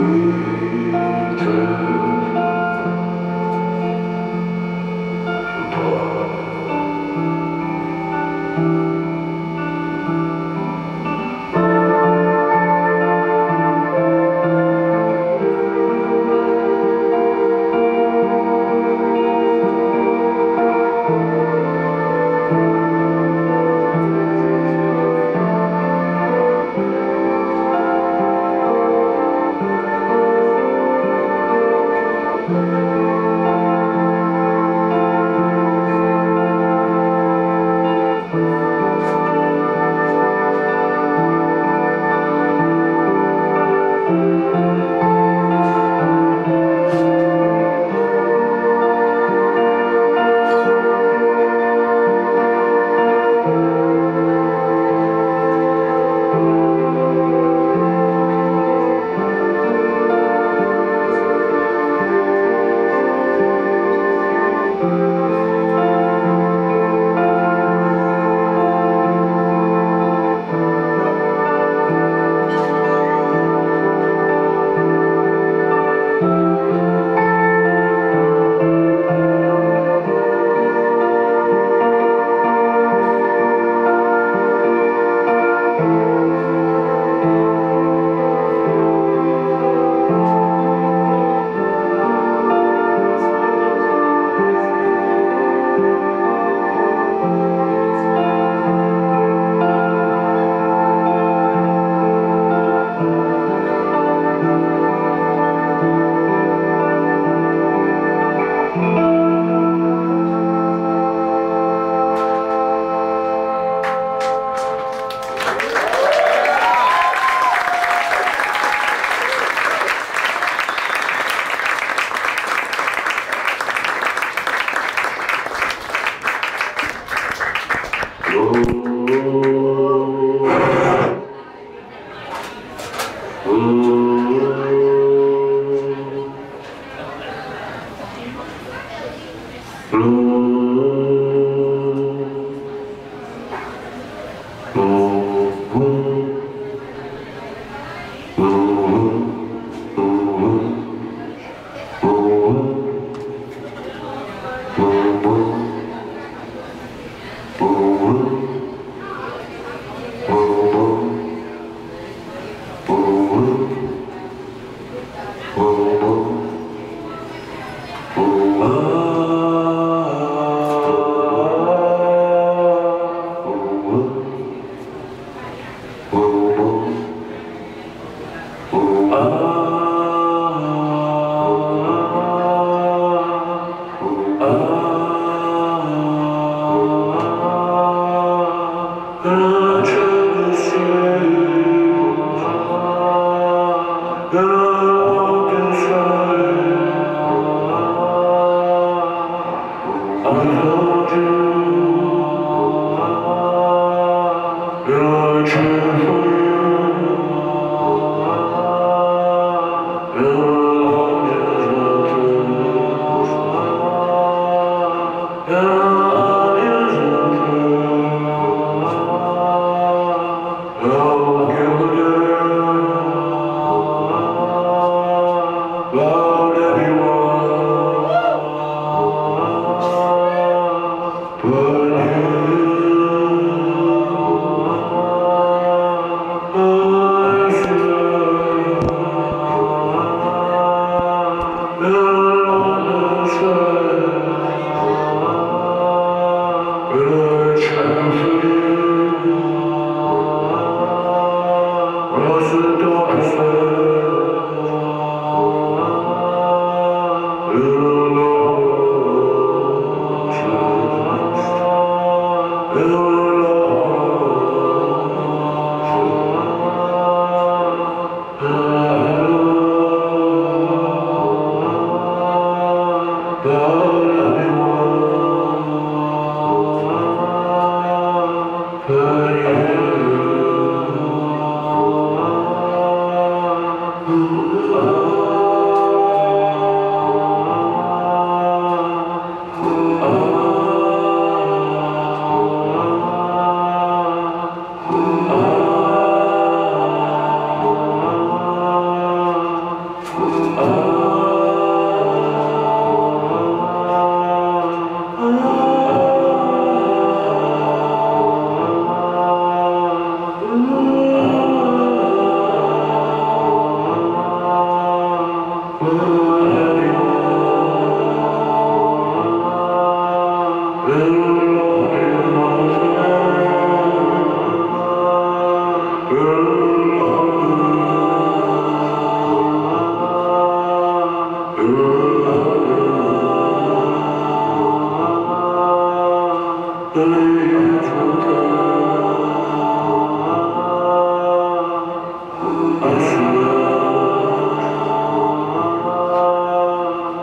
We can. Oh. Mm -hmm. Put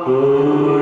Oh.